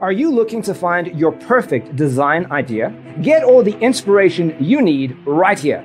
Are you looking to find your perfect design idea? Get all the inspiration you need right here.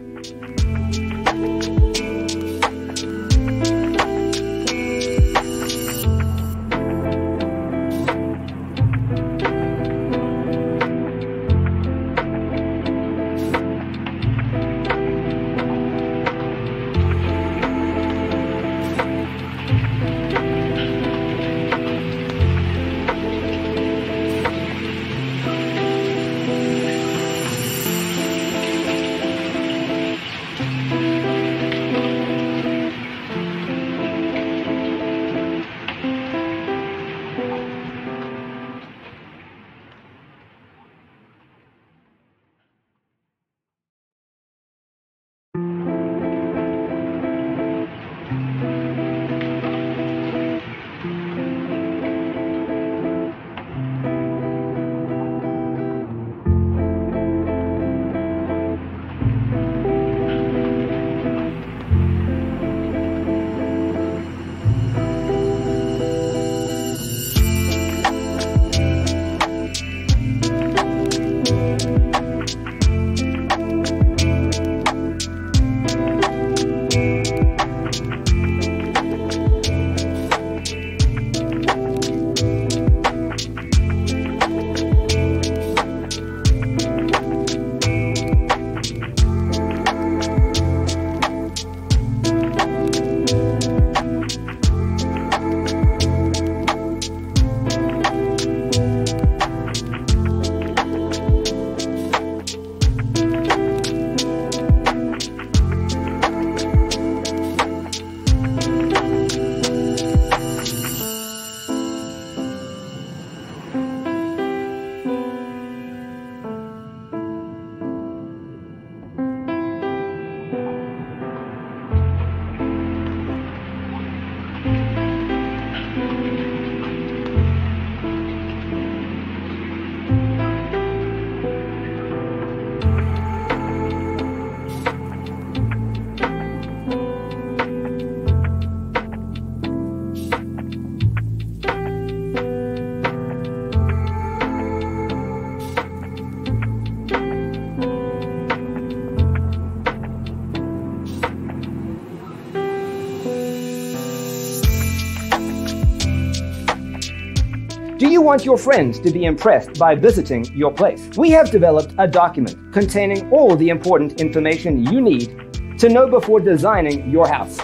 Do you want your friends to be impressed by visiting your place? We have developed a document containing all the important information you need to know before designing your house.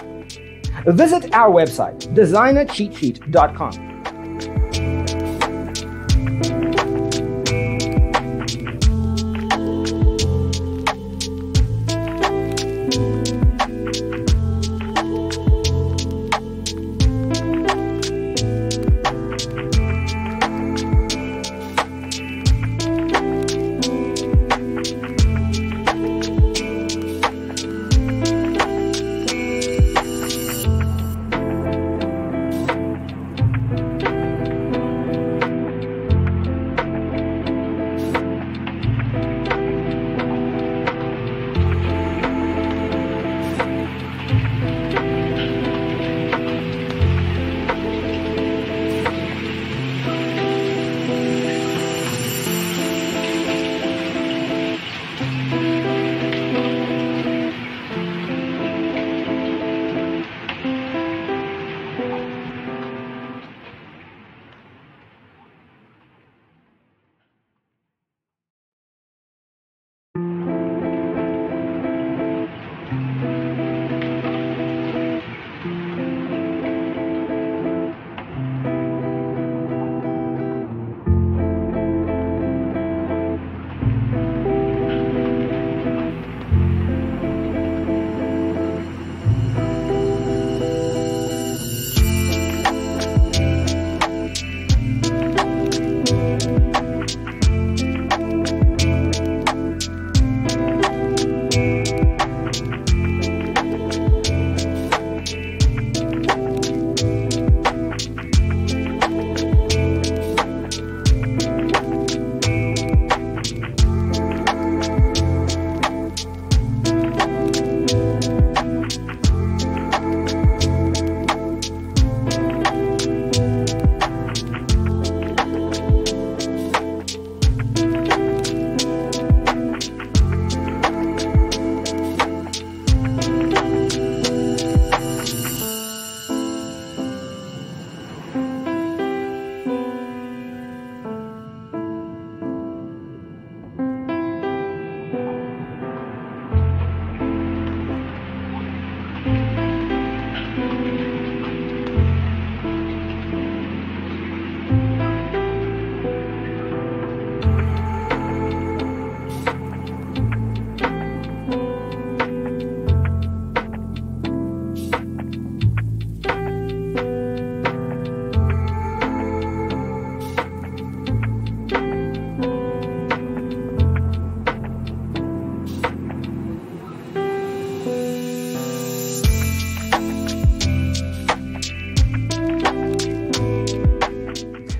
Visit our website, designercheatsheet.com.